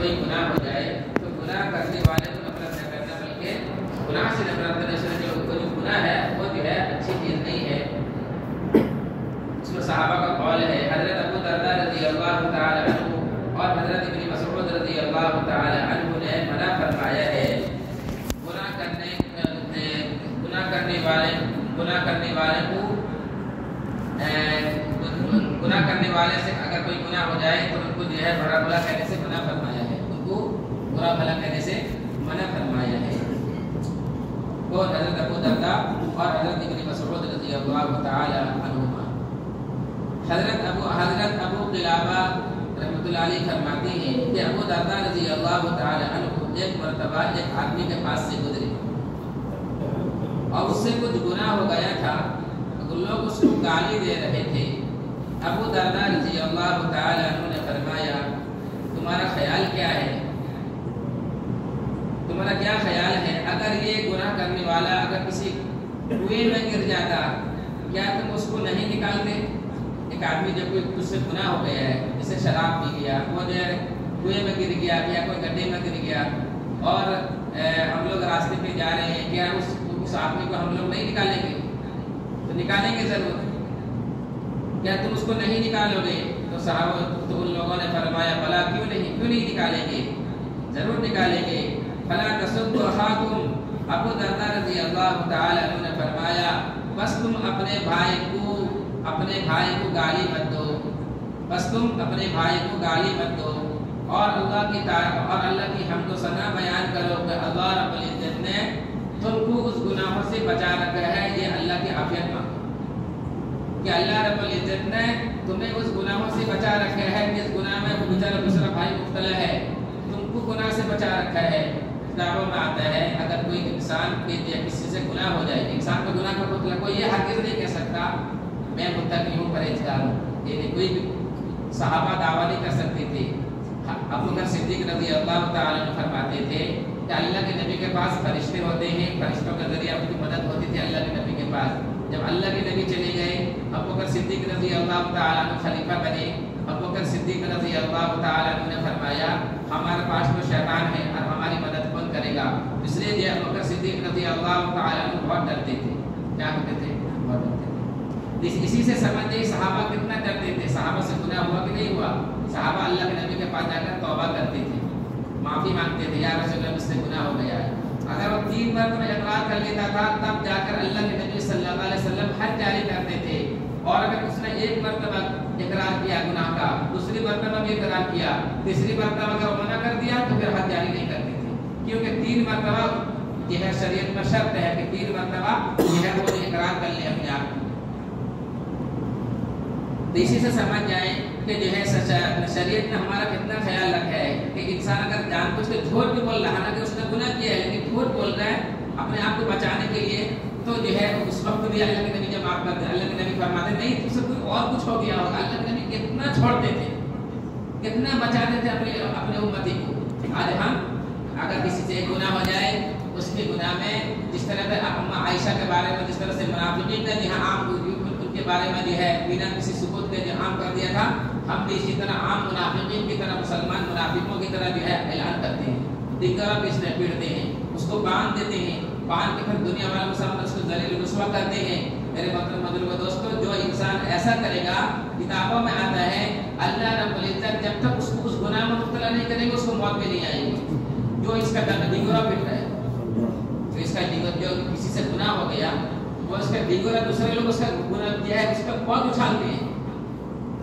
कोई गुनाह हो जाए तो गुनाह करने वाले को नफरत न करना बल्कि गुनाह से नफरत करने से जो जो गुनाह है, वो जो है अच्छी चीज़ नहीं है। उसमें सहाबा का कौल है, हज़रत अबू दरदा रज़ी अल्लाह और हज़रत इब्न मसऊद रज़ी अल्लाह ने मना फरमाया है। गुनाह करने गुनाह करने वाले, गुनाह करने वाले को गुनाह करने वाले से अगर कोई गुनाह हो जाए तो उनको जो है बड़ा भला कहने से मना फरमाया बुरा भला कहने से मना फरमाया है। वो हज़रत अबू दरदा और हज़रत इब्न मसऊद रज़ी अल्लाह तआला अन्हुमा। हज़रत अबू हज़रत अबू किलाबा रहमतुल्लाह अलैह फरमाते हैं कि अबू दरदा रज़ी अल्लाह तआला अन्हु एक मर्तबा एक आदमी के पास से गुजरे। और उससे कुछ गुनाह हो गया था तो लोग उसको गाली दे रहे थे। अबू दरदा रज़ी अल्लाह तआला अन्हु ने फरमाया तुम्हारा ख्याल क्या है तुम्हारा क्या ख्याल है अगर ये गुनाह करने वाला अगर किसी कुएँ में गिर जाता। क्या तुम उसको नहीं निकालते? एक आदमी जब कोई उससे गुनाह हो गया है जैसे शराब पी गया वो जो है कुएँ में गिर गया या कोई गड्ढे में गिर गया और ए, हम लोग रास्ते पे जा रहे हैं क्या उस उस आदमी को हम लोग नहीं निकालेंगे? तो निकालेंगे ज़रूर। क्या तुम उसको नहीं निकालोगे? तो साहब तो उन लोगों ने फरमाया भला क्यों नहीं क्यों नहीं निकालेंगे? ज़रूर निकालेंगे। फला तसुब अखाकुम अबू दरदा रज़ी अल्लाह अन्हु ने फरमाया, बस तुम अपने भाई को, अपने भाई को गाली मत दो। बस तुम अपने भाई को गाली मत दो। और अल्लाह की तारीफ़ और अल्लाह की हमदो सना बयान करो कि अल्लाह रब्बुल इज़्ज़त ने तुमको उस गुनाहों से बचा रखा है, ये अल्लाह की आफियत मांगो। कि अल्लाह रब्बुल इज़्ज़त ने तुम्हें उस गुनाहों से बचा रखा है जिस गुनाह में वो बेचारा दूसरा भाई मुब्तला है, तुमको गुनाह से बचा रखा है। किताबों में आता है, अगर कोई इंसान के या किसी से गुनाह हो जाए, इंसान को गुनाह का मतलब कोई ये हरगिज नहीं कह सकता? मैं मुत्तकी हूँ परहेजगार हूँ। ये नहीं कोई भी सहाबा दावा नहीं कर सकते थे। अबू बकर सिद्दीक रज़ी अल्लाह तआला फरमाते थे कि अल्लाह के नबी के पास फरिश्ते होते हैं, फरिश्तों के ज़रिए उनकी मदद होती थी अल्लाह के नबी के पास। जब अल्लाह के नबी चले गए अबू बकर सिद्दीक रज़ी अल्लाह तआला खलीफा बने। अबू बकर सिद्दीक रज़ी अल्लाह तआला ने फरमाया, हमारे पास तो शैतान है और हमारी मदद कौन करेगा इसलिए अबू बकर सिद्दीक रज़ी अल्लाह तआला अन्हु बहुत डरते थे। क्या होते थे? बहुत डरते थे। इस- इसी से समझ जाइए सहाबा कितना डरते थे। सहाबा से गुनाह हुआ कि नहीं हुआ? सहाबा अल्लाह के नबी के पास जाकर तौबा करते थे। माफ़ी मांगते थे यार रसूल अल्लाह मुझसे गुनाह हो गया है। अगर वो तीन बार में इकरार कर लेता था, तब जाकर अल्लाह के नबी सल्लल्लाहु अलैहि वसल्लम हद जारी करते थे। और अगर उसने एक मरतबा इकरार किया गुनाह का, दूसरी मरतबा भी इकरार किया, तीसरी मरतबा अगर मना कर दिया तो फिर हद जारी नहीं करते। थे क्योंकि तीन मरतबा यह है। शरीयत में शर्त है कि तीन मरतबा यह वो इकरार कर ले अपने आप। तो इसी से समझ जाए कि जो है शरीयत ने हमारा कितना ख्याल रखा है कि इंसान अगर जान कुछ के झूठ भी बोल रहा है हालाँकि उसने गुनाह किया है, लेकिन झूठ बोल रहा है अपने आप को बचाने के लिए तो जो है उस वक्त भी अल्लाह के नबी जब माफ़ करते अल्लाह के नबी फरमाते नहीं, तुझसे कोई और कुछ हो गया होगा। अल्लाह के नबी कितना छोड़ते थे, कितना बचाते थे अपने अपने उम्मती को। आज हम अगर किसी से गुना हो जाए, उसके गुनाह में जिस तरह से अम्मा आयशा के बारे में जिस तरह से मुनाफिकीन ने जहाँ आम उनके बारे में जो है बिना किसी सबूत के जो आम कर दिया था हम भी इसी तरह आम मुनाफिकीन की तरह, मुसलमान मुनाफिकों की तरह जो है ऐलान करते हैं। भी इसमें पीटते हैं, उसको बाँध देते हैं, बाँध के फिर दुनिया वाले मुसलमान उसको जलील रुसवा करते हैं। मेरे मतलब मतलब दोस्तों, जो इंसान ऐसा करेगा, किताबों में आता है, अल्लाह रब्बुल इज़्ज़त जब तक उसको उस गुनाह में मुब्तला नहीं करेंगे, उसको मौत भी नहीं आएगी। जो इसका दिगरा पीट रहा है। जो इसका जो किसी से गुनाह हो गया, वो उसका दिगरा दूसरे लोग उसका गुनाह किया है उसका बहुत उछालते हैं?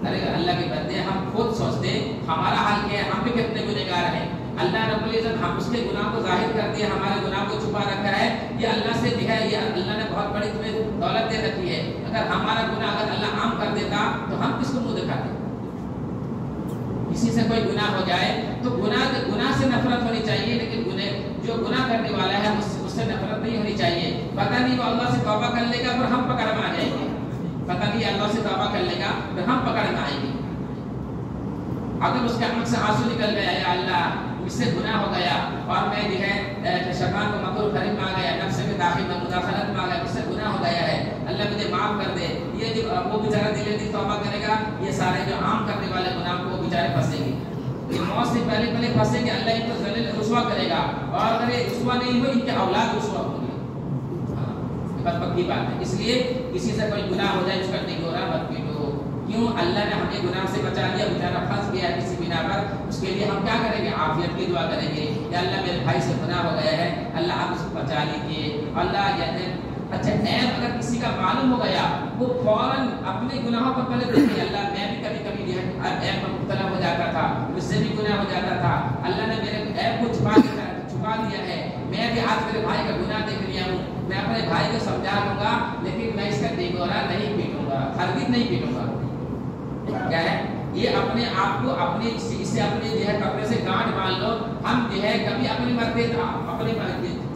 अरे अल्लाह के बंदे, हम खुद सोचते हमारा हाल क्या है? हम भी कितने गुनहगार हैं? अल्लाह रब्बुल इज़्ज़त हम उसके गुनाह को ज़ाहिर कर दिया, हमारे गुनाह को छुपा रखा है। ये अल्लाह से दिया है, ये अल्लाह ने बहुत बड़ी तुम्हें दौलत दे रखी है। अगर हमारा गुनाह अगर अल्लाह आम कर देता तो हम किसको मुँह दिखाते? किसी से कोई गुनाह हो जाए तो गुनाह गुनाह से नफरत होनी चाहिए, लेकिन गुने जो गुनाह करने वाला है उससे उससे नफरत नहीं होनी चाहिए। पता नहीं वो अल्लाह से तौबा कर लेगा, फिर हम पकड़ में आ जाएँगे। पता नहीं अल्लाह से तौबा कर लेगा, फिर हम पकड़ में आएँगे। अगर उसके आँख से आँसू निकल गया या अल्लाह इससे गुनाह हो गया, और मैं जो है शैतान को मकरूर में आ गया नफ्स में दाखिल में मुदाखलत में आ गया उससे गुनाह हो गया है, अल्लाह मुझे माफ़ कर दे। ये जो वो बेचारा दिले तौबा करेगा, ये सारे जो आम करने वाले गुनाह को बेचारे मौत से पहले पहले फंसेंगे अल्लाह इनको जलील रुसवा करेगा। और अगर ये रुसवा नहीं हुई इनके औलाद रुसवा होंगे। हाँ, बात पक्की बात है। इसलिए किसी से कोई गुनाह हो जाए उसका टिकोरा मत पीटो। क्यों? अल्लाह ने हमें गुनाह से बचा लिया बेचारा फंस गया किसी बिना पर। उसके लिए हम क्या करेंगे? आफियत की दुआ करेंगे। या अल्लाह मेरे भाई से गुनाह हो गया है अल्लाह आप उसको बचा लीजिए। अल्लाह कहते अच्छा ऐप अगर किसी का मालूम हो गया वो फ़ौरन अपने गुनाहों पर पहले देखिए अल्लाह मैं भी कभी कभी है ऐप में मुब्तला हो जाता था मुझसे भी गुनाह जाता था। अल्लाह ने मेरे ऐप को छुपा दिया छुपा दिया है। मैं भी आज मेरे भाई का गुनाह देख लिया हूँ। मैं अपने भाई को समझा लूँगा, लेकिन मैं इसका डिगोरा नहीं पीटूँगा, हरगिज नहीं पीटूँगा। क्या है? ये अपने आप को अपने इससे अपने जो है कपड़े से गांठ बाँध लो। हम जो है कभी अपने मरते अपने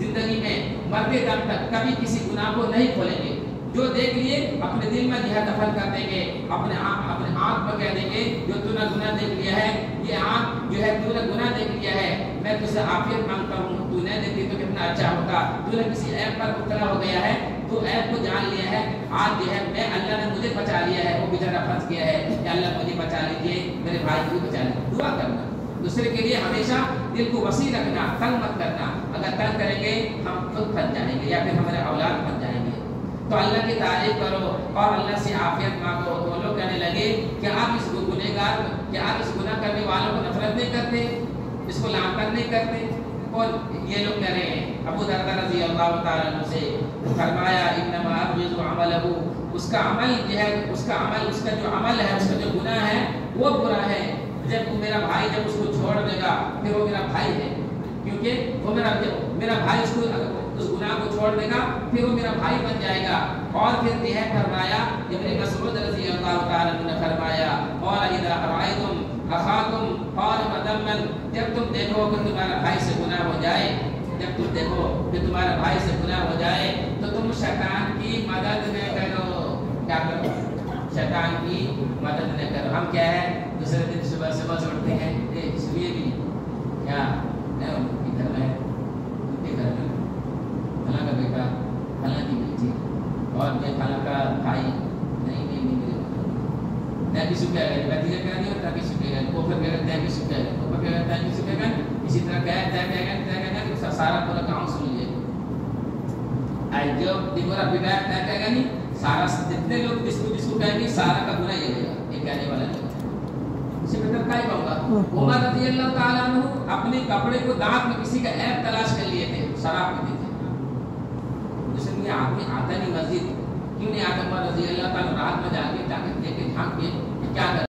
ज़िंदगी में, मरते दम तक कभी किसी गुनाह को नहीं खोलेंगे। जो देख लिए, अपने दिल में जो है दफन कर देंगे, अपने आँख अपने आँख पर कह देंगे, जो तूने गुनाह देख लिया है, ये आँख है, तूने गुनाह देख लिया है, मैं तुझसे आफियत माँगता हूँ तू नहीं देखती तो कितना अच्छा होता तूने किसी ऐप पर मुबतला हो गया है तो ऐप को जान लिया है, आज जो है, मैं अल्लाह ने मुझे बचा लिया है, वो बेचारा फंस गया है अल्लाह मुझे बचा लीजिए, मेरे भाई को बचा लीजिए। दुआ करना। दूसरे के लिए हमेशा दिल को वसी रखना, तंग मत करना। अगर तंग करेंगे, हम खुद फंस जाएँगे, या फिर हमारे औलाद फंस जाएँगे। तो अल्लाह की तारीफ़ करो, और अल्लाह से आफियत मांगो। तो लोग कहने लगे कि आप इस गुनेगार कि आप इस गुनाह करने वालों को नफरत नहीं करते, इसको लापत नहीं करते। और ये लोग कह रहे हैं, अबू दरदा रज़ी अल्लाह तआला से फरमाया, इन्नमा अबगिज़ु अमलहु। उसका अमल जो है, उसका अमल, उसका जो अमल है, उसका जो गुनाह है, वो बुरा है। जब मेरा भाई जब उसको छोड़ देगा, फिर वो मेरा भाई है। क्योंकि वो मेरा मेरा भाई उसको उस गुनाह को छोड़ देगा, फिर वो मेरा भाई बन जाएगा। और फिर यह फरमाया, इब्ने मसऊद रज़ी अल्लाह तआला ने फरमाया और इदा अखाकुम मदमन जब तुम देखो कि तुम्हारा भाई से गुनाह हो जाए, जब तुम देखो कि तुम्हारा भाई से गुनाह हो जाए तो तुम शैतान की मदद न करो। क्या करो? शैतान की मदद न करो। हम क्या है? दूसरे दिन सुबह सुबह से उठते हैं। ए, सुनिए भी। क्या? है उनके घर में। उनके घर में। फला का बेटा, फला की बेटी। और मैं फला का भाई नहीं नहीं नहीं मेरे मैं भी सुख गया भतीजा कह दिया ताकि सुखेगा वो फिर कह रहा है कि सुखेगा वो फिर कह रहा है कि सुखेगा इसी तरह कह तय कहेगा तय कहेगा कि उसका सारा पूरा काम सुन लिए आज जो दिगोरा बिगाड़ तय कहेगा नहीं सारा जितने लोग जिसको जिसको कहेंगे सारा का बुरा ये होगा ये कहने वाला नहीं। बेहतर कहूँगा? उमर रज़ी अल्लाह ताला अपने कपड़े को दांत में किसी का ऐप तलाश कर लिए थे शराब पीते थे। जैसे ये आदमी आता नहीं मस्जिद। क्यों नहीं आता? उमर रज़ी अल्लाह ताला रात में जाके जाके देखे झाँक के क्या कर